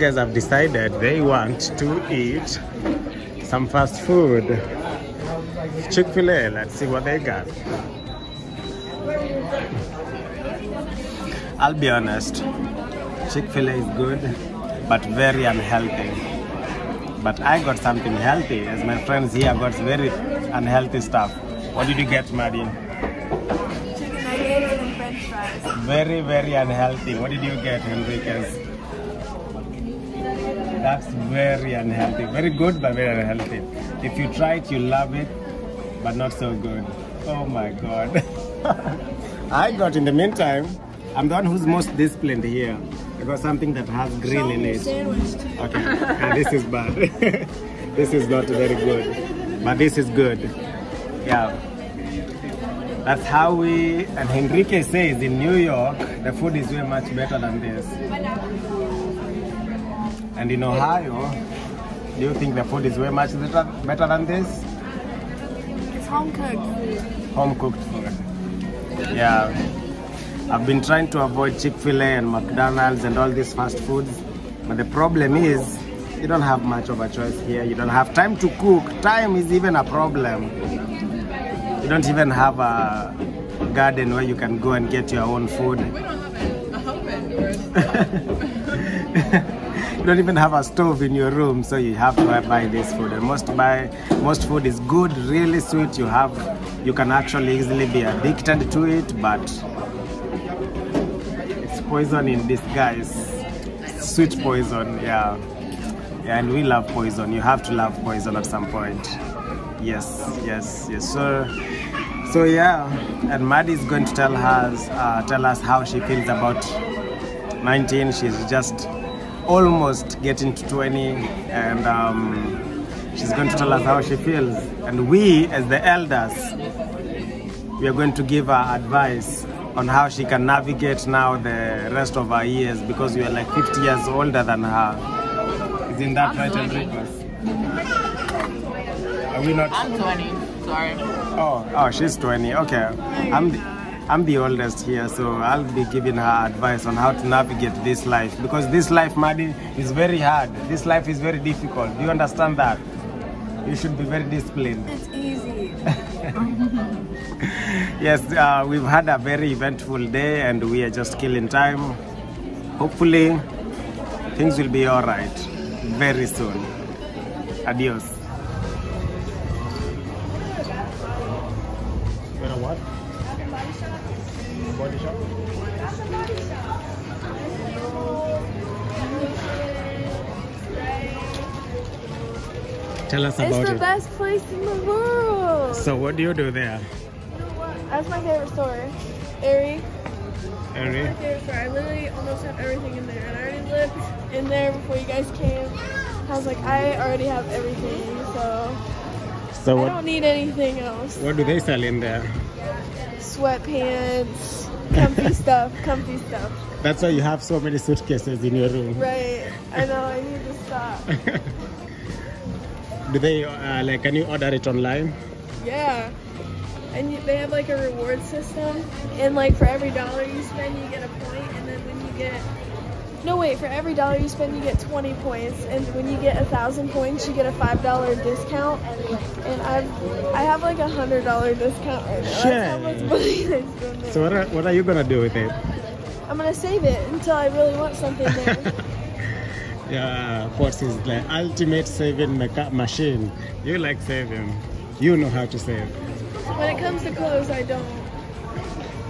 guys have decided they want to eat some fast food. Chick-fil-A, let's see what they got. I'll be honest, Chick-fil-A is good, but very unhealthy. But I got something healthy, as my friends here got very unhealthy stuff. What did you get, Maddie? Chicken nuggets and french fries. Very, very unhealthy. What did you get, Enriquez? That's very unhealthy. Very good, but very unhealthy. If you try it, you love it, but not so good. Oh my god. I got in the meantime, I'm the one who's most disciplined here. I got something that has grill in it. Okay, and this is bad. this is not very good, but this is good. Yeah. That's how we, and Enrique says in New York, the food is way much better than this. And in Ohio, do you think the food is way much better, better than this? It's home cooked food. Home cooked food. Yeah. I've been trying to avoid Chick-fil-A and McDonald's and all these fast foods. But the problem is, you don't have much of a choice here. You don't have time to cook. Time is even a problem. You don't even have a garden where you can go and get your own food. you don't even have a stove in your room, so you have to buy this food. And most buy most food is good, really sweet. You have you can actually easily be addicted to it, but it's poison in disguise. Sweet poison, yeah. Yeah, and we love poison. You have to love poison at some point. Yes, yes, yes. So, so yeah, and Maddie is going to tell us, uh, tell us how she feels about 19. She's just almost getting to 20, and um, she's going to tell us how she feels. And we, as the elders, we are going to give her advice on how she can navigate now the rest of her years because we are like 50 years older than her. Isn't that right, Enriquez? Are we not? I'm 20. Sorry. Oh, oh, she's 20. Okay. I'm the, I'm the oldest here, so I'll be giving her advice on how to navigate this life because this life, Maddie, is very hard. This life is very difficult. Do you understand that? You should be very disciplined. It's easy. Yes, uh, we've had a very eventful day and we are just killing time. Hopefully, things will be all right very soon. Adios. Tell us about it. It's the it. best place in the world. So, what do you do there, That's my favorite store. Aerie. Ari? My favorite store. I literally almost have everything in there. And I already lived in there before you guys came. I was like, I already have everything, so So, I don't need anything else. what do they sell in there? Sweatpants, comfy stuff, comfy stuff. That's why you have so many suitcases in your room. Right. I know, I need to stop. Do they uh, like? Can you order it online? Yeah. And you, they have like a reward system, and like for every dollar you spend, you get a point, and then when you get no wait, for every dollar you spend, you get 20 points, and when you get a thousand points, you get a five dollar discount. And I've I have like a hundred dollar discount right now. That's how much Shit. money I spend. So what are, what are you gonna do with it? I'm gonna save it until I really want something there. Yeah, Force is the ultimate saving machine. You like saving. You know how to save. when it comes to clothes, I don't.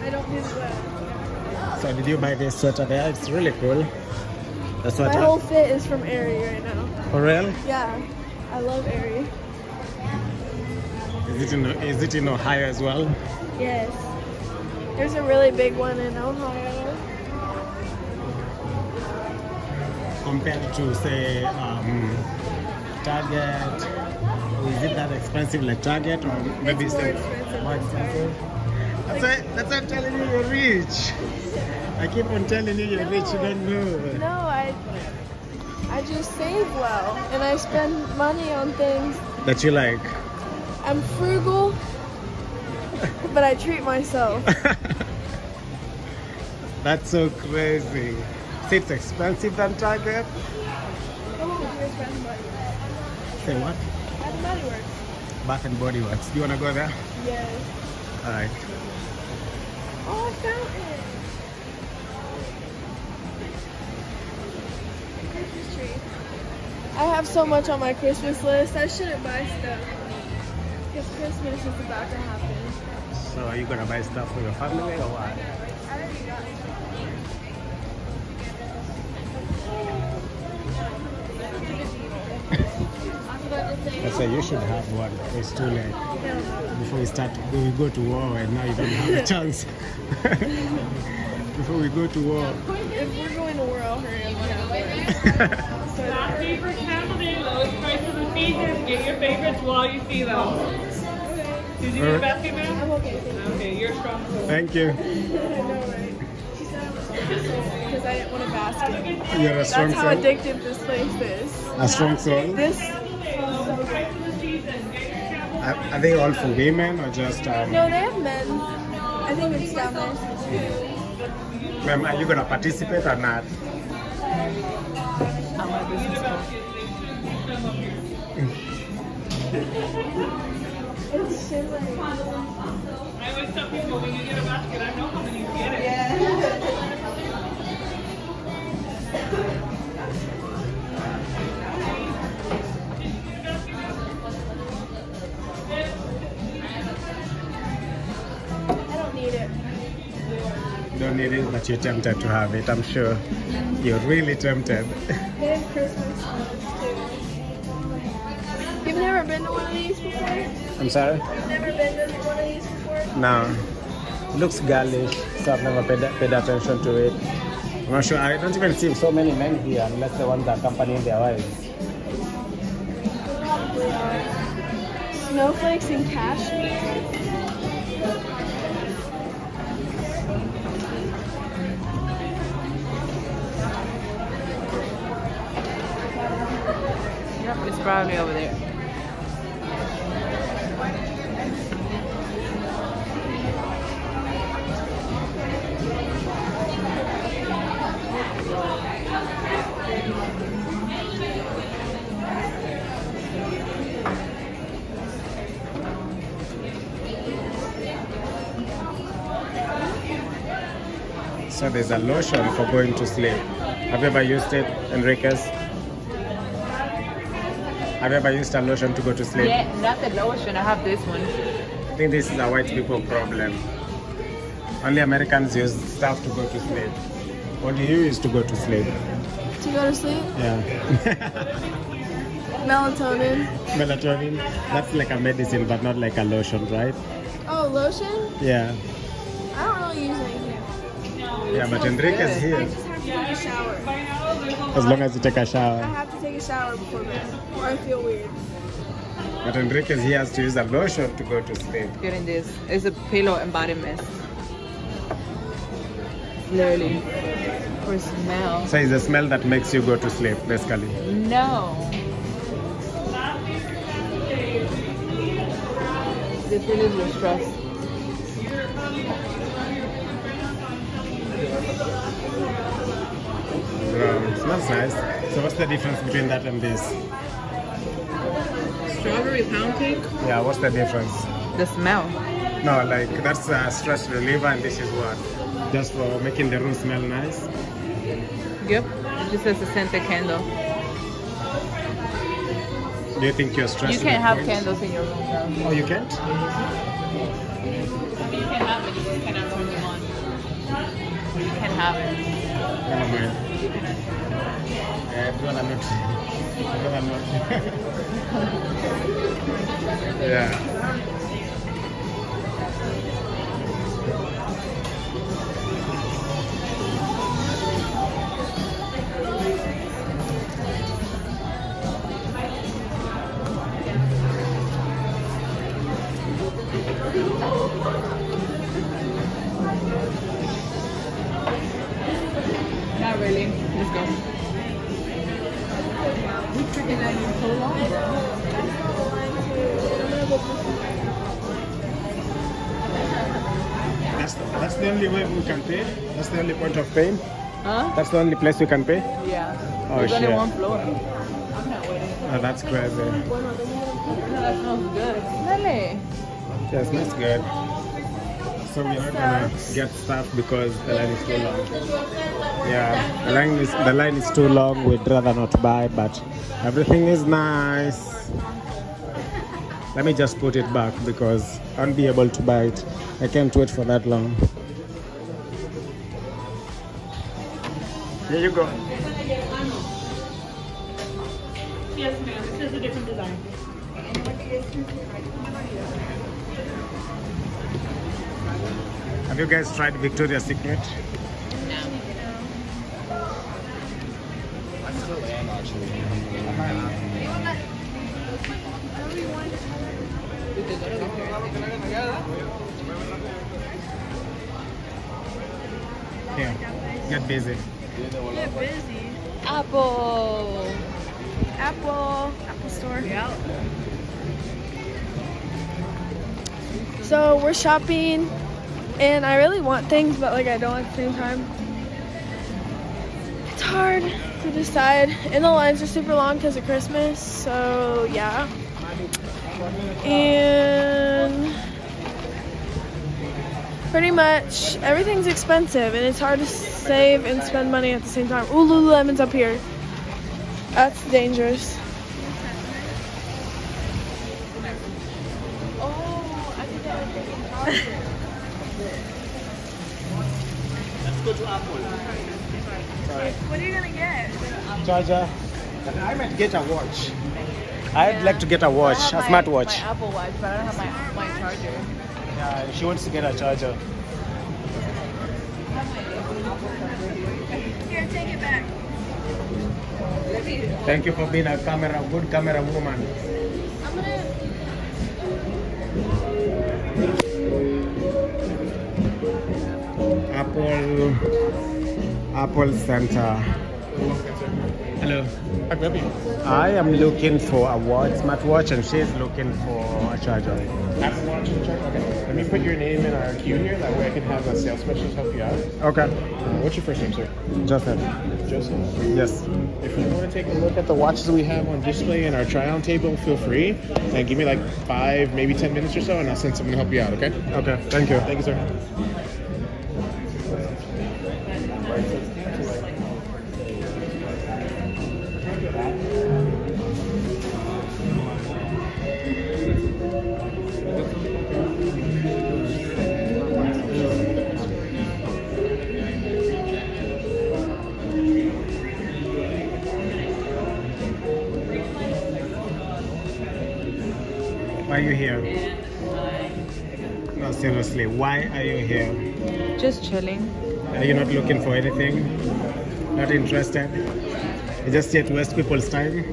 I don't do well. So did you buy this sweater there? It's really cool. That's what. My whole fit is from Aerie right now. For real? Yeah, I love Aerie. Is it in is it in Ohio as well? Yes. There's a really big one in Ohio. Compared to say um, Target, is it that expensive like Target or maybe It's more expensive more expensive? That's why that's why I'm telling you you're rich. I keep on telling you you're rich. You don't know. No, I I just save well and I spend money on things. That you like. I'm frugal, but I treat myself. That's so crazy. It's expensive than Target. Oh, here's Bath and Body Works. Say what? Bath and Body Works. Bath and Body Works. Do you wanna go there? Yes. All right. Oh, I found it. Christmas tree. I have so much on my Christmas list. I shouldn't buy stuff. Because Christmas is about to happen. So are you gonna buy stuff for your family or what? I already got I say you should have one. It's too late. Before we start, we go to war and now you don't have a chance. Before we go to war. If we're going to war, I'll hurry up and have it. So Last favorite Canada, lowest price of the season. Get your favorites while you see them. Did you do the best you I'm man? okay. Okay, you're strong. Thank you. I know, right? She said I was because I didn't want a basket. You're a strong That's how soul. addictive this place is. A strong soul. This, Are, are they all for women or just um, no, they have men. I think it's down there. ma'am, are you gonna participate or not? It's shimmering. I always tell people when you get a basket, I know how many you get it. I Don't need it, but you're tempted to have it. I'm sure you're really tempted. Have Christmas too. You've never been to one of these before? I'm sorry. You've never been to one of these before? No, looks girlish, so I've never paid, paid attention to it. I'm not sure. I don't even see so many men here unless the ones are accompanying their wives. Snowflakes and cashmere. Over there. So there's a lotion for going to sleep. Have you ever used it, Enriquez? Have you ever used a lotion to go to sleep? Yeah, not the lotion. I have this one. I think this is a white people problem. Only Americans use stuff to go to sleep. What do you use to go to sleep? To go to sleep? Yeah. Melatonin. Melatonin. That's like a medicine, but not like a lotion, right? Oh, lotion? Yeah. I don't really use anything. Yeah, but Enriquez I here. Just have to take a shower. As long as you take a I shower. I have to take a shower before bed, or I feel weird. But Enriquez he has to use a lotion to go to sleep. Getting this. It's a pillow and body mist. Literally. For smell. So it's the smell that makes you go to sleep, basically. No. This relieves your stress. Wow, it smells nice. So what's the difference between that and this? Strawberry pound cake? Yeah, what's the difference? The smell. No, like that's a stress reliever and this is what? Just for making the room smell nice? Yep. It just says a scented candle. Do you think you're stressed? You can't have candles in your room though. Oh, you can't? You can have it, you just cannot turn them on. Can have it. Never mind. I'd rather not. I'd rather not. yeah. The only way we can pay. That's the only point of paying. Huh? That's the only place we can pay? Yeah. Oh, There's only one floor. I'm not waiting. Oh, that's crazy. No, that smells good. Smell Yes, that's good. So we are gonna get stuff because the line is too long. Yeah, the line is the line is too long. We'd rather not buy, but everything is nice. Let me just put it back because I won't be able to buy it. I can't wait for that long. Here you go. Yes, ma'am. This is a different design. Have you guys tried Victoria's Secret? No. Here, get busy. Get busy. Apple. Apple. Apple store. Yeah. So we're shopping and I really want things but like I don't at the same time. It's hard to decide. And the lines are super long because of Christmas, so yeah. And pretty much everything's expensive and it's hard to save and spend money at the same time. Ooh, Lululemon's up here. That's dangerous. Oh, I think that was Let's go to Apple. Sorry. What are you gonna get? Charger. I might get a watch. I'd like to get a watch, a smartwatch. My Apple Watch, but I don't have my, my charger. Yeah, she wants to get a charger. Take it back. Thank you for being a camera, good camera woman. I'm gonna. Apple, Apple Center. Hello. I help you? I am looking for a watch, smartwatch, and she's looking for a charger. Apple Watch and check. Okay. Let me put your name in our queue here. That way I can have a sales specialist help you out. Okay. Uh, what's your first name, sir? Joseph. Joseph. Yes. If you want to take a look at the watches we have on display in our try-on table, feel free. And give me like five, maybe ten minutes or so, and I'll send someone to help you out. Okay? Okay. Thank you. Thank you, sir. Why are you here? No, seriously, why are you here? Just chilling. Are you not looking for anything? Not interested? You just to waste people's time?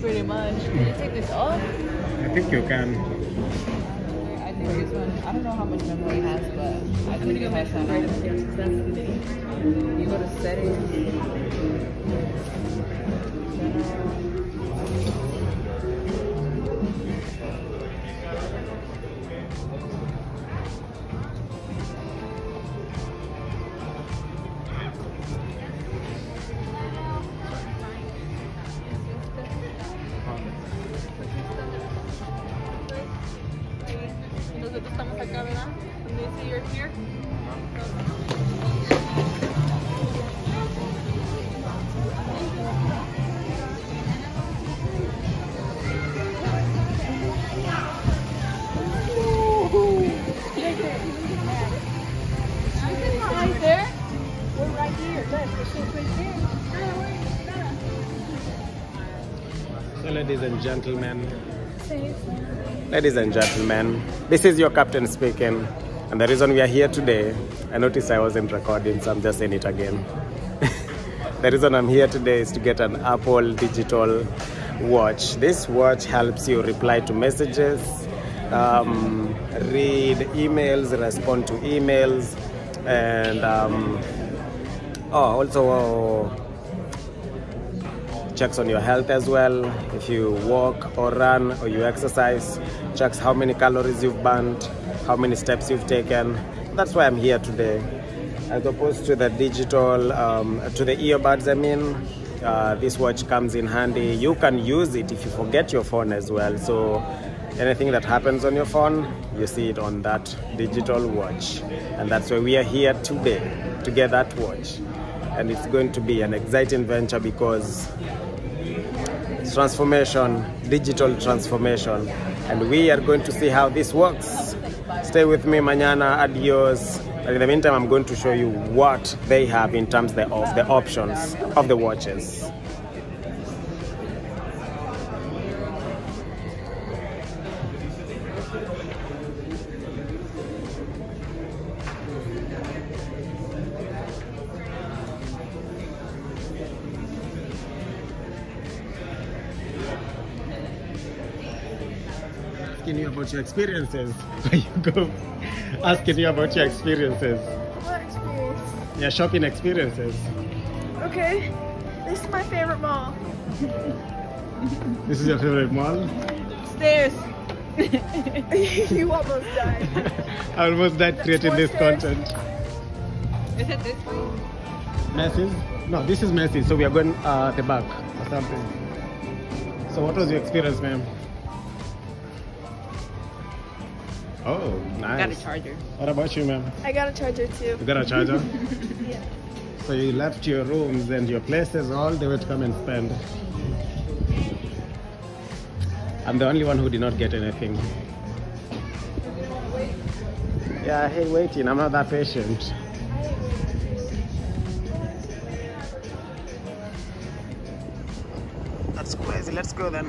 Pretty much. Can you take this off? I think you can. I think this one, I don't know how much memory it has, but I think it has some. You go to settings. So, ladies and gentlemen, ladies and gentlemen, this is your captain speaking. And the reason we are here today, I noticed I wasn't recording, so I'm just saying it again. the reason I'm here today is to get an Apple digital watch. This watch helps you reply to messages, um, read emails, respond to emails, and um, oh, also checks on your health as well. If you walk or run or you exercise, checks how many calories you've burned, how many steps you've taken. That's why I'm here today. as opposed to the digital, um, to the earbuds. I mean, uh, this watch comes in handy. You can use it if you forget your phone as well. So anything that happens on your phone, you see it on that digital watch, and that's why we are here today to get that watch. And it's going to be an exciting venture because transformation, digital transformation, and we are going to see how this works. Stay with me, Manana. Adios. But in the meantime, I'm going to show you what they have in terms of the options of the watches. Asking you about your experiences. you go asking you about your experiences. What experience? Your shopping experiences. Okay. This is my favorite mall. This is your favorite mall? Stairs. you almost died. I almost died creating this What's content. Is it this way? Macy's? No, this is messy. so we are going uh, at the back or something. So what was your experience, ma'am? Oh, nice. Got a charger. What about you, ma'am? I got a charger too. You got a charger? Yeah. So you left your rooms and your places all the way to come and spend. I'm the only one who did not get anything. Yeah, hey, waiting. I'm not that patient. That's crazy. Let's go then.